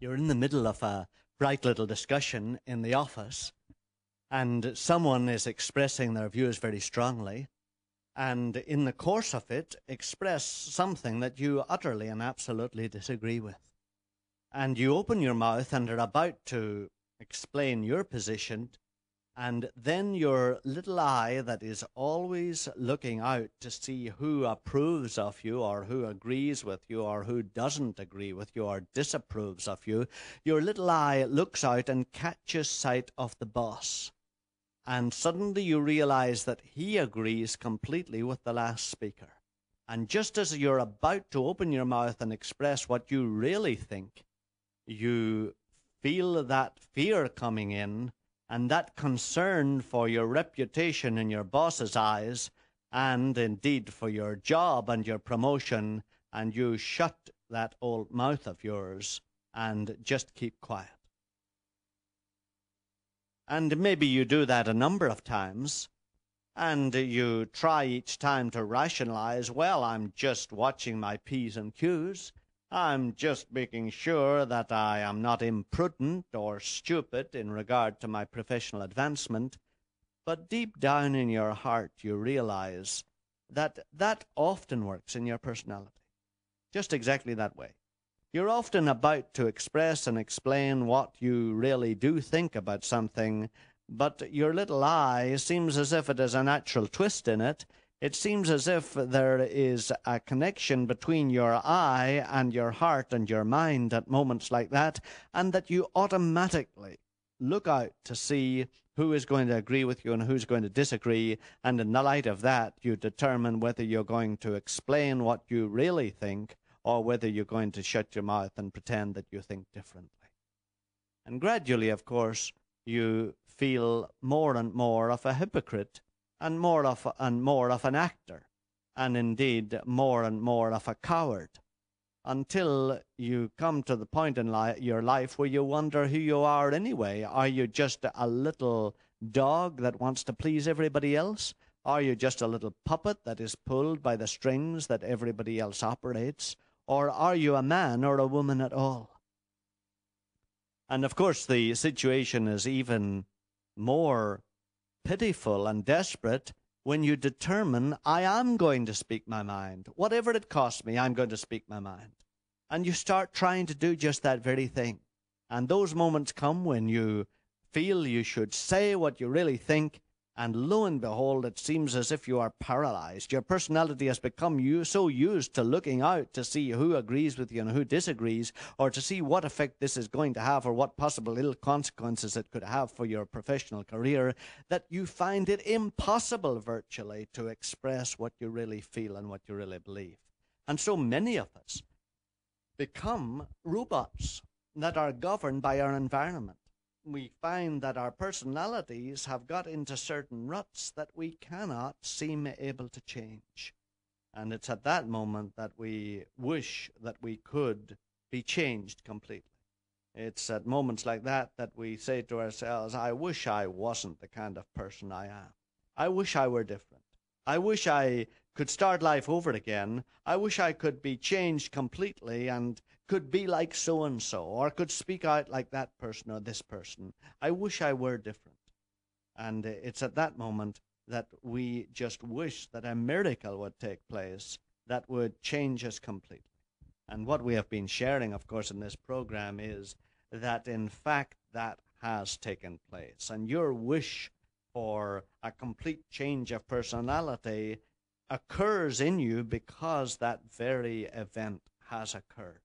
You're in the middle of a bright little discussion in the office, and someone is expressing their views very strongly, and in the course of it, express something that you utterly and absolutely disagree with. And you open your mouth and are about to explain your position and then your little eye that is always looking out to see who approves of you or who agrees with you or who doesn't agree with you or disapproves of you, your little eye looks out and catches sight of the boss. And suddenly you realize that he agrees completely with the last speaker. And just as you're about to open your mouth and express what you really think, you feel that fear coming in and that concern for your reputation in your boss's eyes, and indeed for your job and your promotion, and you shut that old mouth of yours and just keep quiet. And maybe you do that a number of times, and you try each time to rationalize, well, I'm just watching my P's and Q's. I'm just making sure that I am not imprudent or stupid in regard to my professional advancement. But deep down in your heart, you realize that that often works in your personality. Just exactly that way. You're often about to express and explain what you really do think about something, but your little eye seems as if it has a natural twist in it, it seems as if there is a connection between your eye and your heart and your mind at moments like that, and that you automatically look out to see who is going to agree with you and who's going to disagree. And in the light of that, you determine whether you're going to explain what you really think or whether you're going to shut your mouth and pretend that you think differently. And gradually, of course, you feel more and more of a hypocrite and more of and more of an actor, and indeed more and more of a coward, until you come to the point in li- your life where you wonder who you are anyway. Are you just a little dog that wants to please everybody else? Are you just a little puppet that is pulled by the strings that everybody else operates? Or are you a man or a woman at all? And of course, the situation is even more pitiful and desperate when you determine, I am going to speak my mind. Whatever it costs me, I'm going to speak my mind. And you start trying to do just that very thing. And those moments come when you feel you should say what you really think and lo and behold, it seems as if you are paralyzed. Your personality has become you so used to looking out to see who agrees with you and who disagrees, or to see what effect this is going to have, or what possible ill consequences it could have for your professional career, that you find it impossible virtually to express what you really feel and what you really believe. And so many of us become robots that are governed by our environment we find that our personalities have got into certain ruts that we cannot seem able to change. And it's at that moment that we wish that we could be changed completely. It's at moments like that that we say to ourselves, I wish I wasn't the kind of person I am. I wish I were different. I wish I could start life over again. I wish I could be changed completely and could be like so and so, or could speak out like that person or this person. I wish I were different. And it's at that moment that we just wish that a miracle would take place that would change us completely. And what we have been sharing, of course, in this program is that in fact that has taken place. And your wish for a complete change of personality occurs in you because that very event has occurred.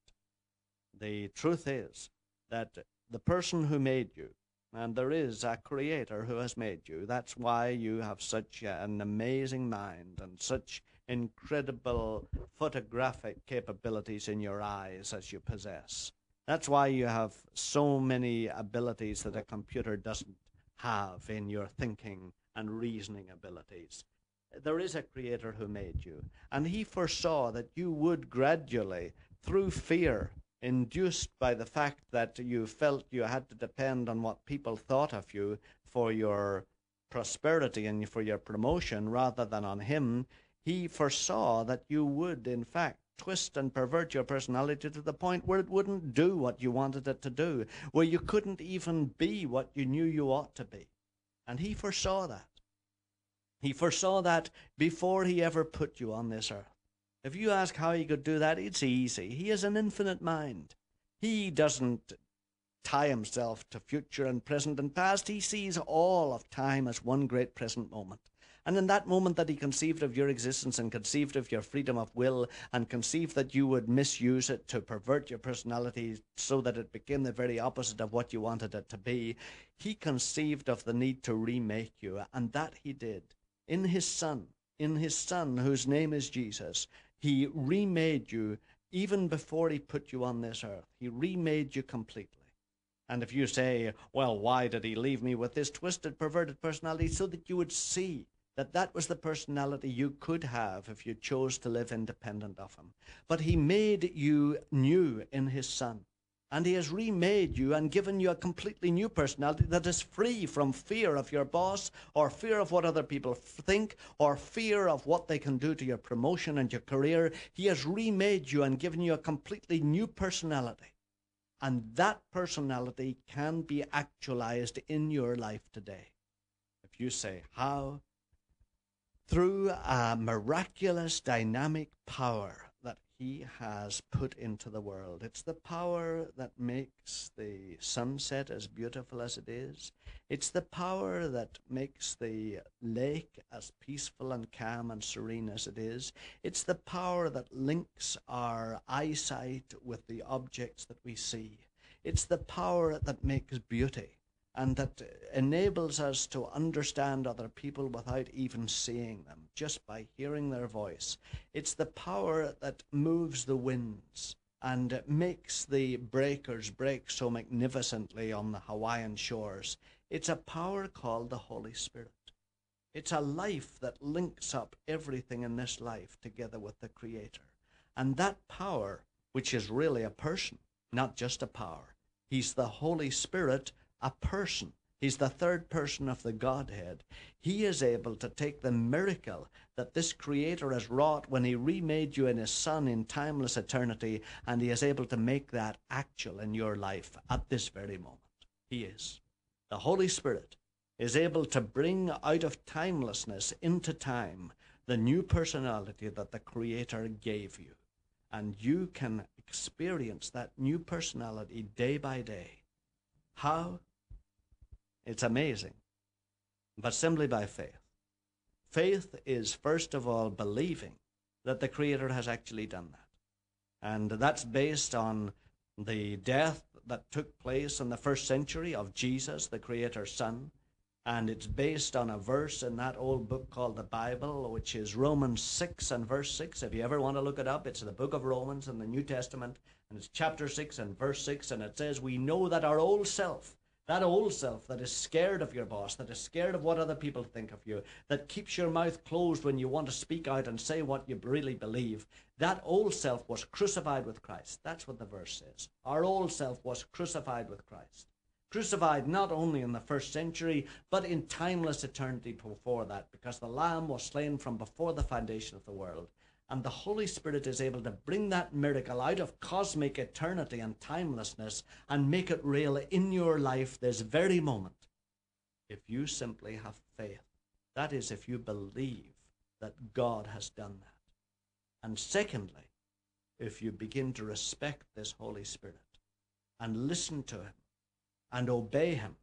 The truth is that the person who made you, and there is a creator who has made you, that's why you have such an amazing mind and such incredible photographic capabilities in your eyes as you possess. That's why you have so many abilities that a computer doesn't have in your thinking and reasoning abilities. There is a creator who made you, and he foresaw that you would gradually, through fear, induced by the fact that you felt you had to depend on what people thought of you for your prosperity and for your promotion rather than on him, he foresaw that you would, in fact, twist and pervert your personality to the point where it wouldn't do what you wanted it to do, where you couldn't even be what you knew you ought to be. And he foresaw that. He foresaw that before he ever put you on this earth. If you ask how he could do that, it's easy. He has an infinite mind. He doesn't tie himself to future and present and past. He sees all of time as one great present moment. And in that moment that he conceived of your existence and conceived of your freedom of will and conceived that you would misuse it to pervert your personality so that it became the very opposite of what you wanted it to be, he conceived of the need to remake you. And that he did in his Son, in his Son, whose name is Jesus. He remade you even before he put you on this earth. He remade you completely. And if you say, well, why did he leave me with this twisted, perverted personality? So that you would see that that was the personality you could have if you chose to live independent of him. But he made you new in his Son. And he has remade you and given you a completely new personality that is free from fear of your boss or fear of what other people think or fear of what they can do to your promotion and your career. He has remade you and given you a completely new personality. And that personality can be actualized in your life today. If you say, How? Through a miraculous dynamic power he has put into the world. It's the power that makes the sunset as beautiful as it is. It's the power that makes the lake as peaceful and calm and serene as it is. It's the power that links our eyesight with the objects that we see. It's the power that makes beauty and that enables us to understand other people without even seeing them, just by hearing their voice. It's the power that moves the winds and makes the breakers break so magnificently on the Hawaiian shores. It's a power called the Holy Spirit. It's a life that links up everything in this life together with the Creator. And that power, which is really a person, not just a power, He's the Holy Spirit a person. He's the third person of the Godhead. He is able to take the miracle that this Creator has wrought when He remade you in His Son in timeless eternity, and He is able to make that actual in your life at this very moment. He is. The Holy Spirit is able to bring out of timelessness into time the new personality that the Creator gave you. And you can experience that new personality day by day. How? It's amazing, but simply by faith. Faith is, first of all, believing that the Creator has actually done that. And that's based on the death that took place in the first century of Jesus, the Creator's Son. And it's based on a verse in that old book called the Bible, which is Romans 6 and verse 6. If you ever want to look it up, it's the book of Romans in the New Testament, and it's chapter 6 and verse 6. And it says, We know that our old self, that old self that is scared of your boss, that is scared of what other people think of you, that keeps your mouth closed when you want to speak out and say what you really believe, that old self was crucified with Christ. That's what the verse says. Our old self was crucified with Christ. Crucified not only in the first century, but in timeless eternity before that, because the Lamb was slain from before the foundation of the world and the Holy Spirit is able to bring that miracle out of cosmic eternity and timelessness and make it real in your life this very moment. If you simply have faith, that is, if you believe that God has done that. And secondly, if you begin to respect this Holy Spirit and listen to Him and obey Him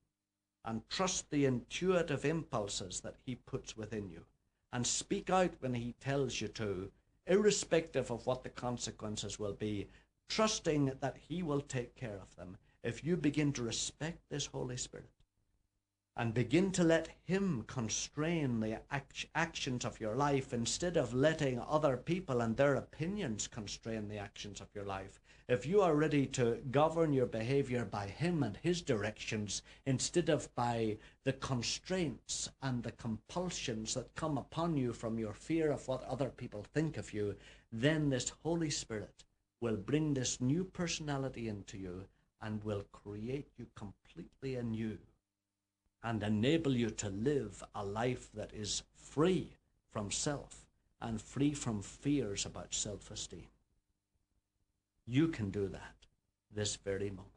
and trust the intuitive impulses that He puts within you and speak out when He tells you to irrespective of what the consequences will be, trusting that He will take care of them. If you begin to respect this Holy Spirit and begin to let Him constrain the act- actions of your life instead of letting other people and their opinions constrain the actions of your life, if you are ready to govern your behavior by Him and His directions instead of by the constraints and the compulsions that come upon you from your fear of what other people think of you, then this Holy Spirit will bring this new personality into you and will create you completely anew and enable you to live a life that is free from self and free from fears about self esteem. You can do that this very moment.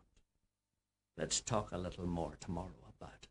Let's talk a little more tomorrow about